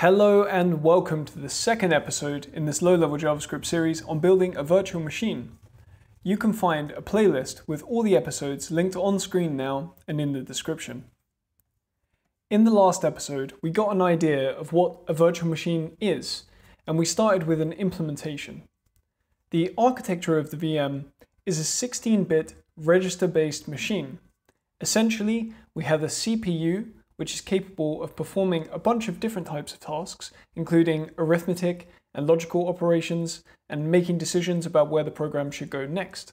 Hello and welcome to the second episode in this low-level JavaScript series on building a virtual machine. You can find a playlist with all the episodes linked on screen now and in the description. In the last episode, we got an idea of what a virtual machine is, and we started with an implementation. The architecture of the VM is a 16-bit register-based machine. Essentially, we have a CPU which is capable of performing a bunch of different types of tasks, including arithmetic and logical operations, and making decisions about where the program should go next.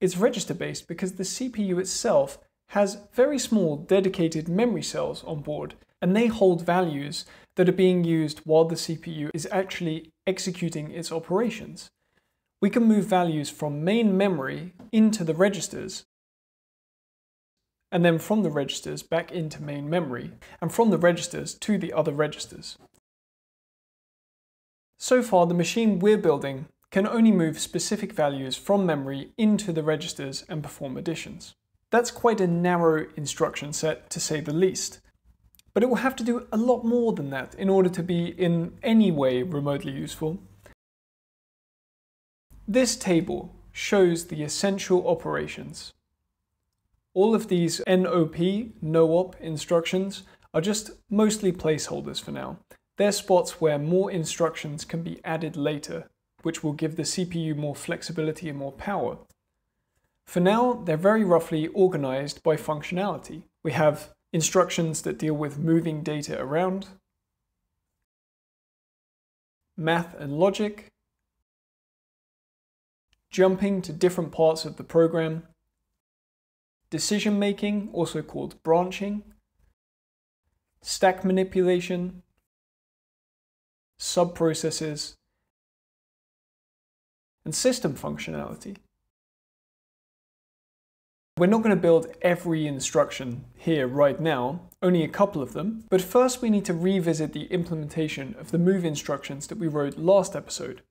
It's register based because the CPU itself has very small dedicated memory cells on board, and they hold values that are being used while the CPU is actually executing its operations. We can move values from main memory into the registers and then from the registers back into main memory, and from the registers to the other registers. So far, the machine we're building can only move specific values from memory into the registers and perform additions. That's quite a narrow instruction set, to say the least. But it will have to do a lot more than that in order to be in any way remotely useful. This table shows the essential operations all of these NOP, no-op instructions are just mostly placeholders for now. They're spots where more instructions can be added later, which will give the CPU more flexibility and more power. For now, they're very roughly organized by functionality. We have instructions that deal with moving data around, math and logic, jumping to different parts of the program, decision making, also called branching, stack manipulation, subprocesses, and system functionality. We're not going to build every instruction here right now, only a couple of them, but first we need to revisit the implementation of the move instructions that we wrote last episode.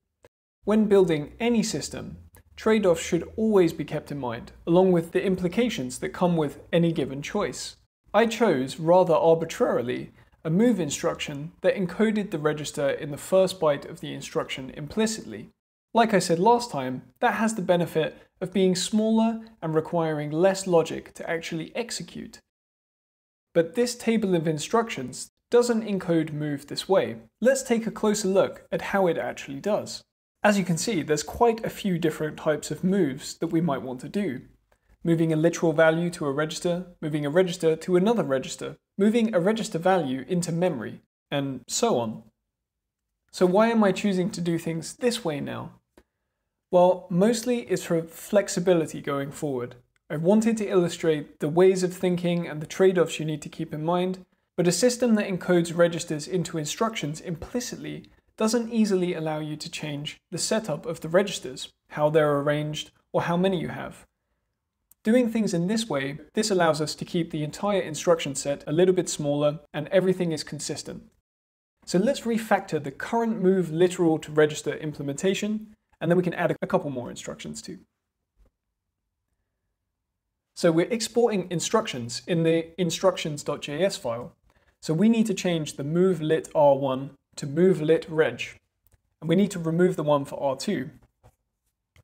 When building any system, trade-offs should always be kept in mind, along with the implications that come with any given choice. I chose, rather arbitrarily, a move instruction that encoded the register in the first byte of the instruction implicitly. Like I said last time, that has the benefit of being smaller and requiring less logic to actually execute. But this table of instructions doesn't encode move this way. Let's take a closer look at how it actually does. As you can see, there's quite a few different types of moves that we might want to do. Moving a literal value to a register, moving a register to another register, moving a register value into memory, and so on. So why am I choosing to do things this way now? Well, mostly it's for flexibility going forward. I wanted to illustrate the ways of thinking and the trade-offs you need to keep in mind, but a system that encodes registers into instructions implicitly doesn't easily allow you to change the setup of the registers, how they're arranged, or how many you have. Doing things in this way, this allows us to keep the entire instruction set a little bit smaller and everything is consistent. So let's refactor the current move literal to register implementation, and then we can add a couple more instructions too. So we're exporting instructions in the instructions.js file. So we need to change the move lit r1 to move lit reg. And we need to remove the one for R2.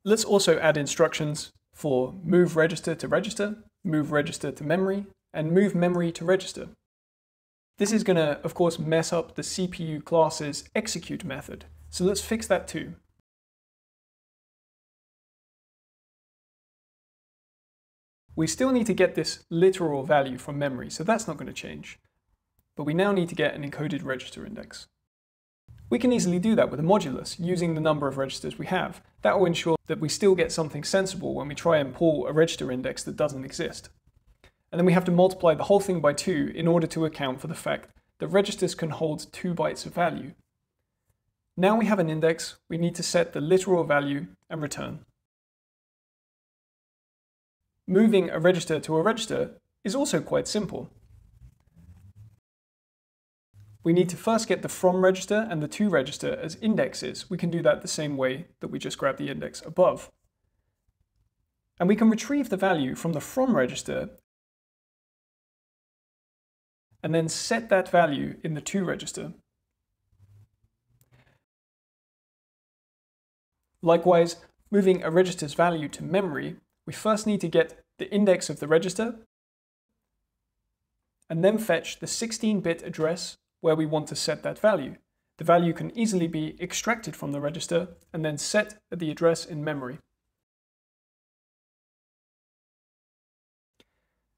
Let's also add instructions for move register to register, move register to memory, and move memory to register. This is going to, of course, mess up the CPU class's execute method. So let's fix that too. We still need to get this literal value from memory, so that's not going to change. But we now need to get an encoded register index. We can easily do that with a modulus, using the number of registers we have. That will ensure that we still get something sensible when we try and pull a register index that doesn't exist. And then we have to multiply the whole thing by 2 in order to account for the fact that registers can hold 2 bytes of value. Now we have an index, we need to set the literal value and return. Moving a register to a register is also quite simple. We need to first get the from register and the to register as indexes. We can do that the same way that we just grabbed the index above. And we can retrieve the value from the from register and then set that value in the to register. Likewise, moving a register's value to memory, we first need to get the index of the register and then fetch the 16-bit address where we want to set that value. The value can easily be extracted from the register and then set at the address in memory.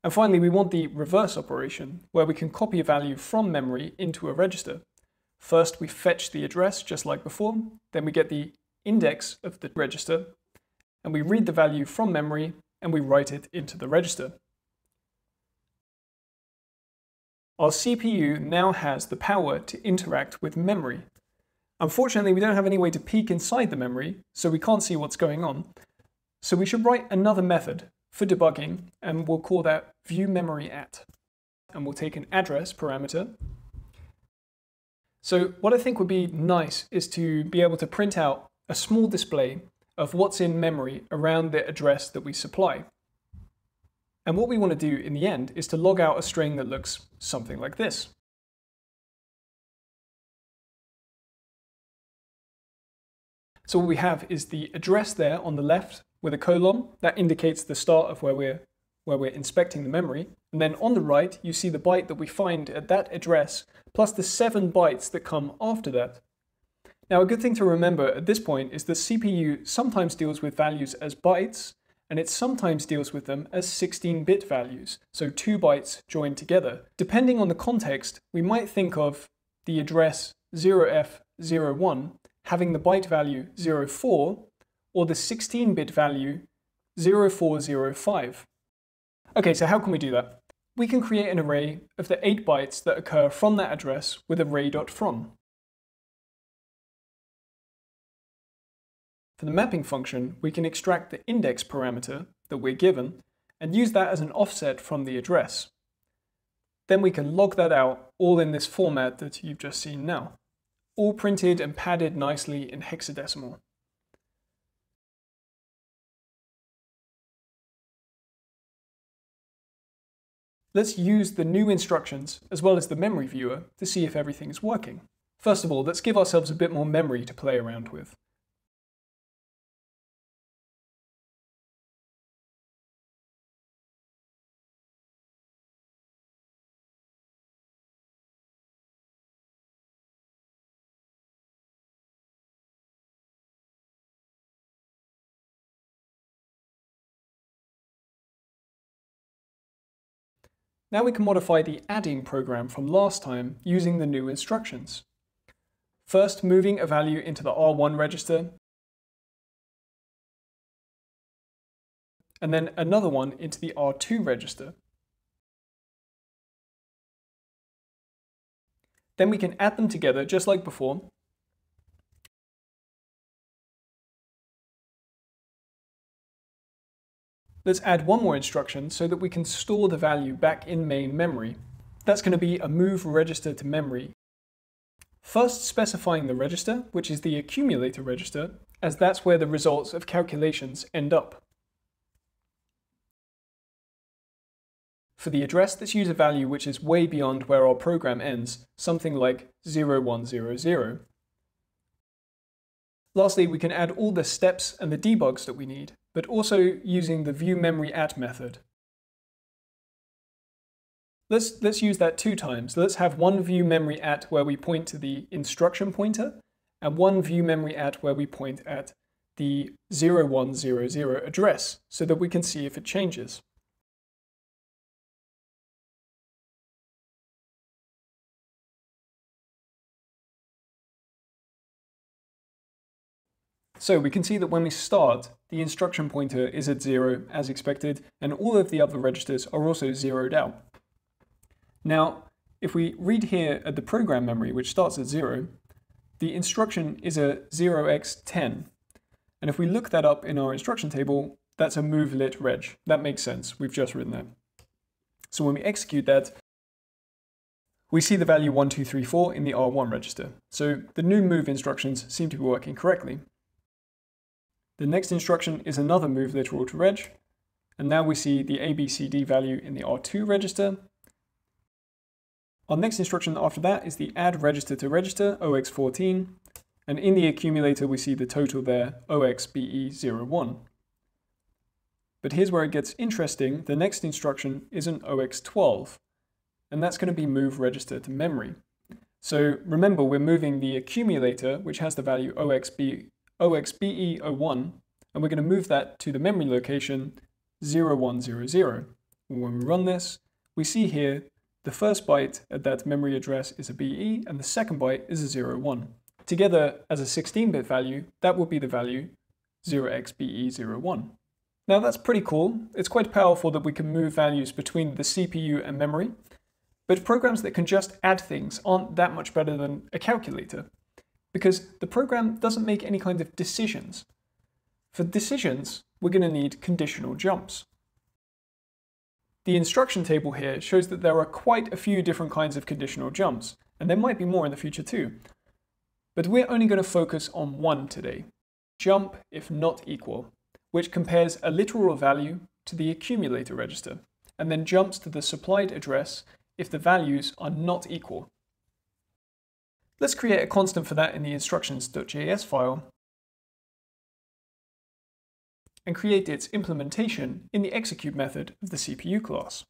And finally, we want the reverse operation, where we can copy a value from memory into a register. First, we fetch the address, just like before, then we get the index of the register, and we read the value from memory, and we write it into the register. Our CPU now has the power to interact with memory. Unfortunately, we don't have any way to peek inside the memory, so we can't see what's going on. So we should write another method for debugging, and we'll call that viewMemoryAt. And we'll take an address parameter. So what I think would be nice is to be able to print out a small display of what's in memory around the address that we supply. And what we want to do in the end is to log out a string that looks something like this. So what we have is the address there on the left with a colon that indicates the start of where we're where we're inspecting the memory. And then on the right, you see the byte that we find at that address, plus the seven bytes that come after that. Now, a good thing to remember at this point is the CPU sometimes deals with values as bytes, and it sometimes deals with them as 16-bit values, so two bytes joined together. Depending on the context, we might think of the address 0f01 having the byte value 04 or the 16-bit value 0405. Okay, so how can we do that? We can create an array of the 8 bytes that occur from that address with array.from. For the mapping function, we can extract the index parameter that we're given and use that as an offset from the address. Then we can log that out all in this format that you've just seen now, all printed and padded nicely in hexadecimal. Let's use the new instructions as well as the memory viewer to see if everything is working. First of all, let's give ourselves a bit more memory to play around with. Now we can modify the adding program from last time using the new instructions. First, moving a value into the R1 register, and then another one into the R2 register. Then we can add them together just like before, Let's add one more instruction so that we can store the value back in main memory. That's going to be a move register to memory. First specifying the register, which is the accumulator register, as that's where the results of calculations end up. For the address, let's use a value which is way beyond where our program ends, something like 0100. Lastly, we can add all the steps and the debugs that we need but also using the viewMemoryAt method. Let's, let's use that two times. Let's have one viewMemoryAt where we point to the instruction pointer, and one viewMemoryAt where we point at the 0100 address, so that we can see if it changes. So we can see that when we start, the instruction pointer is at zero as expected, and all of the other registers are also zeroed out. Now, if we read here at the program memory, which starts at zero, the instruction is a 0x10. And if we look that up in our instruction table, that's a move lit reg. That makes sense. We've just written that. So when we execute that, we see the value 1234 in the R1 register. So the new move instructions seem to be working correctly. The next instruction is another move literal to reg, and now we see the ABCD value in the R2 register. Our next instruction after that is the add register to register, OX14, And in the accumulator, we see the total there, OXBE01. But here's where it gets interesting. The next instruction is an OX12, and that's going to be move register to memory. So remember, we're moving the accumulator, which has the value OXB, OXBE01, and we're going to move that to the memory location 0100. When we run this, we see here the first byte at that memory address is a BE and the second byte is a 01. Together as a 16-bit value, that will be the value 0xBE01. Now that's pretty cool. It's quite powerful that we can move values between the CPU and memory, but programs that can just add things aren't that much better than a calculator, because the program doesn't make any kind of decisions. For decisions, we're going to need conditional jumps. The instruction table here shows that there are quite a few different kinds of conditional jumps, and there might be more in the future too. But we're only going to focus on one today, jump if not equal, which compares a literal value to the accumulator register, and then jumps to the supplied address if the values are not equal. Let's create a constant for that in the instructions.js file and create its implementation in the execute method of the CPU class.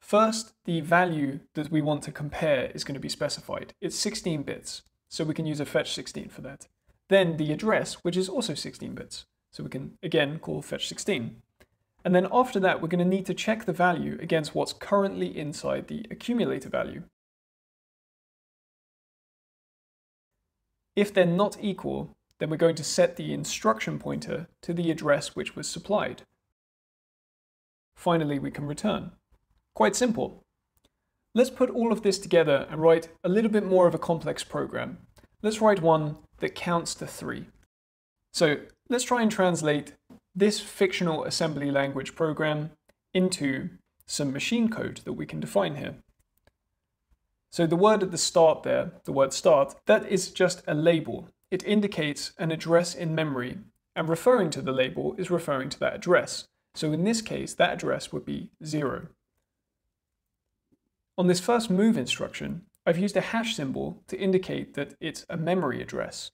First, the value that we want to compare is going to be specified. It's 16 bits, so we can use a fetch 16 for that. Then the address, which is also 16 bits, so we can again call fetch 16. And then after that, we're going to need to check the value against what's currently inside the accumulator value. If they're not equal, then we're going to set the instruction pointer to the address which was supplied. Finally, we can return. Quite simple. Let's put all of this together and write a little bit more of a complex program. Let's write one that counts to three. So let's try and translate this fictional assembly language program into some machine code that we can define here. So the word at the start there, the word start, that is just a label. It indicates an address in memory, and referring to the label is referring to that address. So in this case, that address would be zero. On this first move instruction, I've used a hash symbol to indicate that it's a memory address.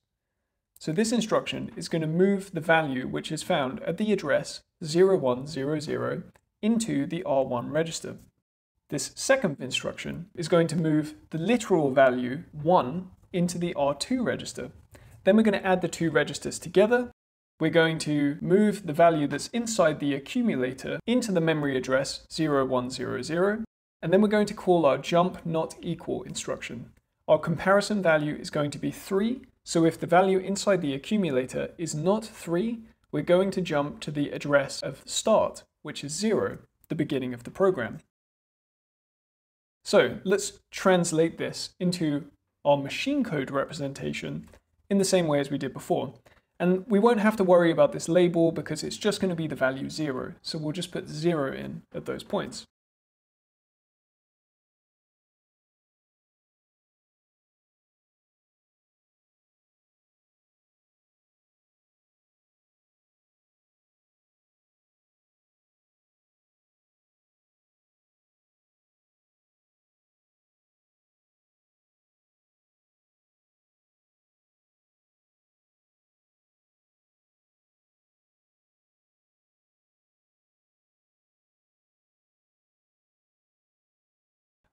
So this instruction is going to move the value which is found at the address 0100 into the R1 register. This second instruction is going to move the literal value 1 into the R2 register. Then we're going to add the two registers together. We're going to move the value that's inside the accumulator into the memory address 0100, and then we're going to call our jump not equal instruction. Our comparison value is going to be 3, so if the value inside the accumulator is not 3, we're going to jump to the address of start, which is 0, the beginning of the program. So let's translate this into our machine code representation in the same way as we did before. And we won't have to worry about this label because it's just going to be the value 0, so we'll just put 0 in at those points.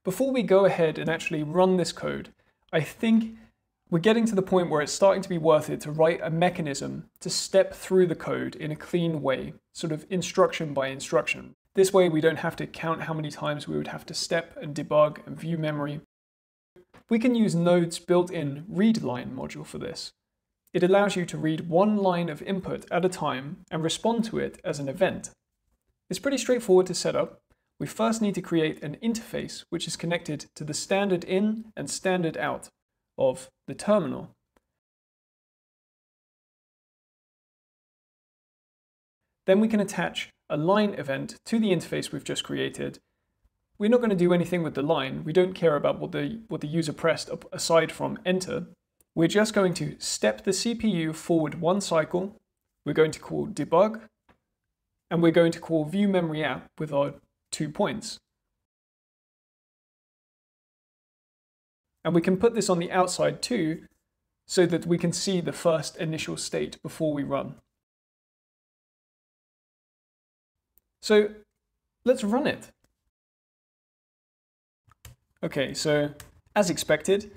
Before we go ahead and actually run this code, I think we're getting to the point where it's starting to be worth it to write a mechanism to step through the code in a clean way, sort of instruction by instruction. This way we don't have to count how many times we would have to step and debug and view memory. We can use Node's built-in readLine module for this. It allows you to read one line of input at a time and respond to it as an event. It's pretty straightforward to set up, we first need to create an interface which is connected to the standard in and standard out of the terminal. Then we can attach a line event to the interface we've just created. We're not going to do anything with the line. We don't care about what the, what the user pressed aside from enter. We're just going to step the CPU forward one cycle. We're going to call debug and we're going to call viewMemoryAt with our two points. And we can put this on the outside too, so that we can see the first initial state before we run. So let's run it. Okay, so as expected,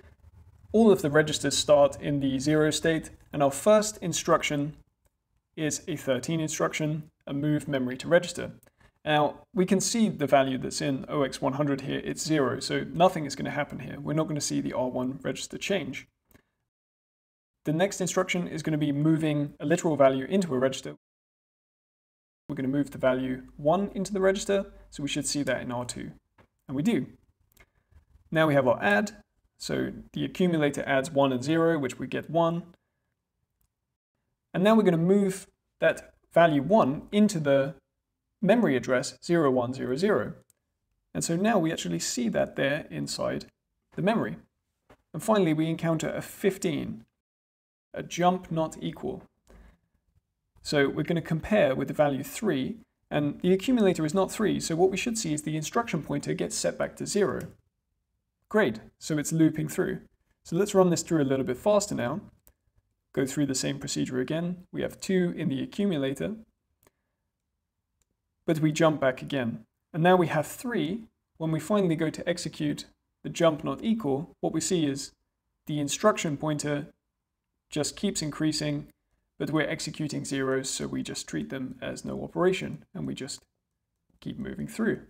all of the registers start in the zero state, and our first instruction is a 13 instruction, a move memory to register. Now, we can see the value that's in OX100 here, it's zero, so nothing is going to happen here. We're not going to see the R1 register change. The next instruction is going to be moving a literal value into a register. We're going to move the value 1 into the register, so we should see that in R2. And we do. Now we have our add, so the accumulator adds 1 and 0, which we get 1. And now we're going to move that value 1 into the memory address 0100. And so now we actually see that there inside the memory. And finally, we encounter a 15, a jump not equal. So we're going to compare with the value 3, and the accumulator is not 3, so what we should see is the instruction pointer gets set back to 0. Great, so it's looping through. So let's run this through a little bit faster now. Go through the same procedure again. We have 2 in the accumulator, but we jump back again. And now we have 3. When we finally go to execute the jump not equal, what we see is the instruction pointer just keeps increasing, but we're executing zeros, so we just treat them as no operation, and we just keep moving through.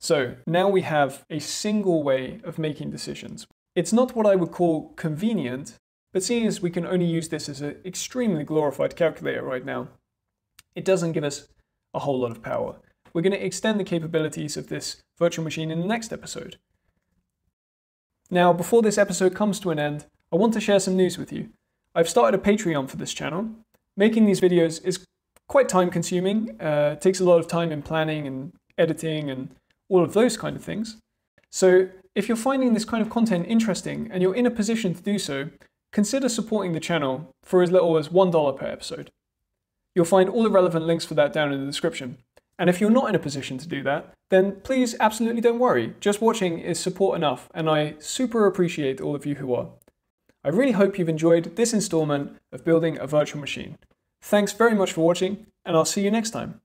So now we have a single way of making decisions. It's not what I would call convenient, but seeing as we can only use this as an extremely glorified calculator right now, it doesn't give us a whole lot of power. We're going to extend the capabilities of this virtual machine in the next episode. Now, before this episode comes to an end, I want to share some news with you. I've started a Patreon for this channel. Making these videos is quite time consuming, uh, takes a lot of time in planning and editing and all of those kind of things. So if you're finding this kind of content interesting and you're in a position to do so, consider supporting the channel for as little as $1 per episode. You'll find all the relevant links for that down in the description. And if you're not in a position to do that, then please absolutely don't worry. Just watching is support enough, and I super appreciate all of you who are. I really hope you've enjoyed this installment of building a virtual machine. Thanks very much for watching, and I'll see you next time.